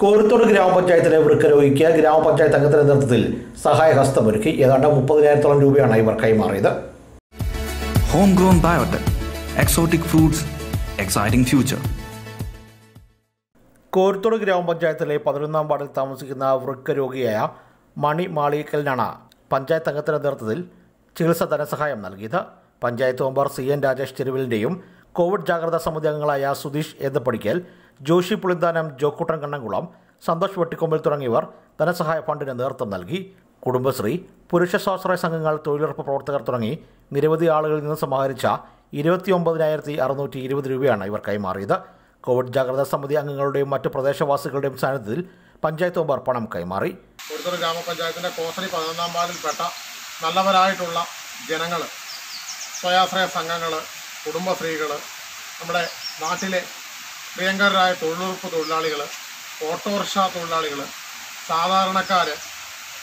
കോരത്തോട് ഗ്രാമപഞ്ചായത്തിലെ വൃക്കരോഗിക്ക് ഗ്രാമപഞ്ചായത്ത് അംഗത്തിന്റെ നേതൃത്വത്തിൽ സഹായഹസ്തമൊരുക്കി ഏതാണ്ട് മുപ്പതിനായിരത്തോളം രൂപയാണ് ഇവർ കൈമാറിയത്. Home grown biotech exotic fruits exciting future Korathode ഗ്രാമപഞ്ചായത്തിലെ പതിനൊന്നാം വാർഡിൽ താമസിക്കുന്ന വൃക്കരോഗിയായ മണി മാളികലിനാണ് പഞ്ചായത്ത് അംഗത്തിന്റെ നേതൃത്വത്തിൽ ചികിത്സ ധനസഹായം നൽകിയത്. Panchayat member C N Rajesh തെരുവിലിന്റെയും Covid ജാഗ്രതാ സമിതി അംഗങ്ങളായ സുധീഷ് ഏത്തപ്പടിക്കൽ ജോഷി പുളിന്താനം ജോക്കുട്ടൻ കണ്ണംകുളം സന്തോഷ് വെട്ടിക്കൊമ്പിൽ തുടങ്ങിയവർ ധനസഹായ ഫണ്ടിന് നേതൃത്വം നൽകി. കുടുംബശ്രീ പുരുഷ സ്വാശ്രയ സംഘങ്ങൾ തൊഴിലുറപ്പ് പ്രവർത്തകർ തുടങ്ങി നിരവധി ആളുകളിൽ നിന്ന് സമാഹരിച്ച ഇരുപത്തിയൊമ്പതിനായിരത്തി അറുന്നൂറ്റി ഇരുപത് രൂപയാണ് ഇവർ കൈമാറിയത്. കോവിഡ് ജാഗ്രതാ സമിതി അംഗങ്ങളുടെയും മറ്റ് പ്രദേശവാസികളുടെയും സാന്നിധ്യത്തിൽ പഞ്ചായത്ത് മെമ്പർ പണം കൈമാറി. കൊടുത്തൂർ ഗ്രാമപഞ്ചായത്തിന്റെ കോസലി പതിനൊന്നാം വാർഡിൽപ്പെട്ട നല്ലവരായിട്ടുള്ള ജനങ്ങൾ സ്വയാശ്രയ സംഘങ്ങൾ കുടുംബശ്രീകൾ നമ്മുടെ നാട്ടിലെ പ്രിയങ്കരായ തൊഴിലുറപ്പ് തൊഴിലാളികൾ ഓട്ടോറിക്ഷ തൊഴിലാളികൾ സാധാരണക്കാർ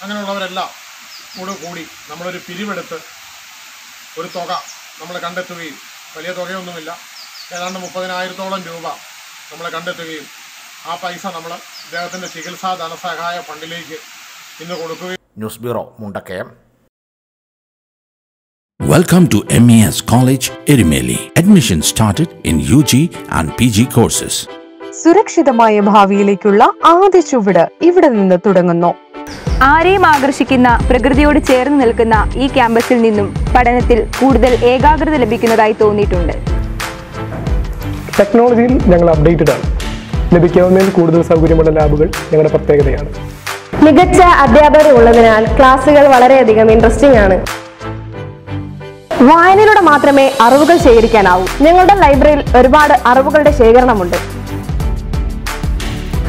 അങ്ങനെയുള്ളവരെല്ലാം കൂടെ കൂടി നമ്മളൊരു പിരിവെടുത്ത് ഒരു തുക നമ്മൾ കണ്ടെത്തുകയും വലിയ തുകയൊന്നുമില്ല. ഏതാണ്ട് മുപ്പതിനായിരത്തോളം രൂപ നമ്മൾ കണ്ടെത്തുകയും ആ പൈസ നമ്മൾ ഇദ്ദേഹത്തിന്റെ ചികിത്സാ ധനസഹായ ഫണ്ടിലേക്ക് ഇന്ന് കൊടുക്കുകയും news bureau Mundakayam. Welcome to MES College, Erimeli. Admission started in UG and PG courses. സുരക്ഷിതമായ ഭാവിയിലേക്കുള്ള ആദ്യ ചുവട് ഇവിടെ നിന്ന് തുടങ്ങുന്നു. ആരെയും ആകർഷിക്കുന്ന പ്രകൃതിയോട് ചേർന്ന് നിൽക്കുന്ന ഈ ക്യാമ്പസിൽ നിന്നും പഠനത്തിൽ കൂടുതൽ ഏകാഗ്രത ലഭിക്കുന്നതായി തോന്നിയിട്ടുണ്ട്. ടെക്നോളജിയിൽ ഞങ്ങൾ അപ്ഡേറ്റഡ് ആണ്. ലഭിക്കാവുന്നതിൽ കൂടുതൽ സൗകര്യമുള്ള ലാബുകൾ ഞങ്ങളുടെ പ്രത്യേകതയാണ്. മികച്ച അധ്യാപകർ ഉള്ളതിനാൽ ക്ലാസുകൾ വളരെയധികം ഇൻട്രസ്റ്റിംഗ് ആണ്. വായനയിലൂടെ മാത്രമേ അറിവുകൾ ശേഖരിക്കാനാവൂ. ഞങ്ങളുടെ ലൈബ്രറിയിൽ ഒരുപാട് അറിവുകളുടെ ശേഖരണമുണ്ട്.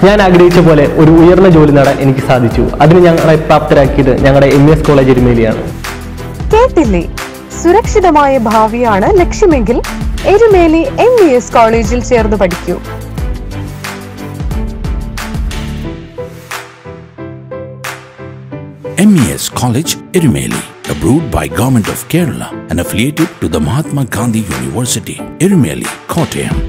ഞാൻ ആഗ്രഹിച്ച പോലെ ഒരു ഉയർന്ന ജോലി നേടാൻ എനിക്ക് സാധിച്ചു. അതിന് ഞങ്ങളെ പ്രാപ്തരാക്കിയത് ഞങ്ങളുടെ എം എസ് കോളേജ് എരുമേലിയാണ്. കേട്ടില്ലേ? സുരക്ഷിതമായ ഭാവിയാണ് ലക്ഷ്യമെങ്കിൽ എരുമേലി എം വി എസ് കോളേജിൽ ചേർന്ന് പഠിക്കൂ. M E S college Erimeli. Approved by Government of Kerala and affiliated to the Mahatma Gandhi University, Erimeli, Kottayam.